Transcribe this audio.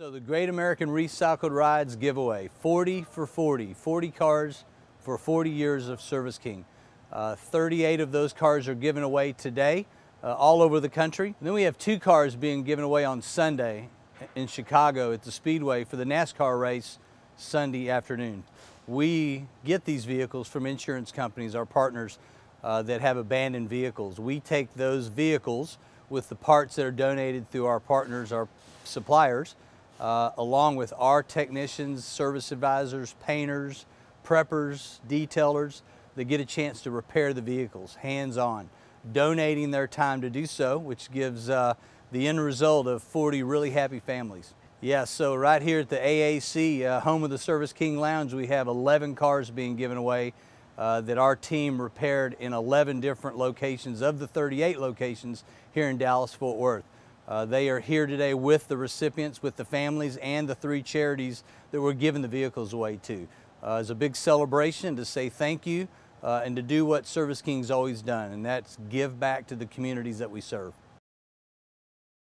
So the Great American Recycled Rides giveaway, 40 for 40, 40 cars for 40 years of Service King. Uh, 38 of those cars are given away today uh, all over the country. And then we have two cars being given away on Sunday in Chicago at the Speedway for the NASCAR race Sunday afternoon. We get these vehicles from insurance companies, our partners uh, that have abandoned vehicles. We take those vehicles with the parts that are donated through our partners, our suppliers, uh, along with our technicians, service advisors, painters, preppers, detailers that get a chance to repair the vehicles hands-on, donating their time to do so, which gives uh, the end result of 40 really happy families. Yes, so right here at the AAC, uh, home of the Service King Lounge, we have 11 cars being given away uh, that our team repaired in 11 different locations of the 38 locations here in Dallas-Fort Worth. Uh, they are here today with the recipients, with the families, and the three charities that we're giving the vehicles away to. Uh, it's a big celebration to say thank you uh, and to do what Service King's always done, and that's give back to the communities that we serve.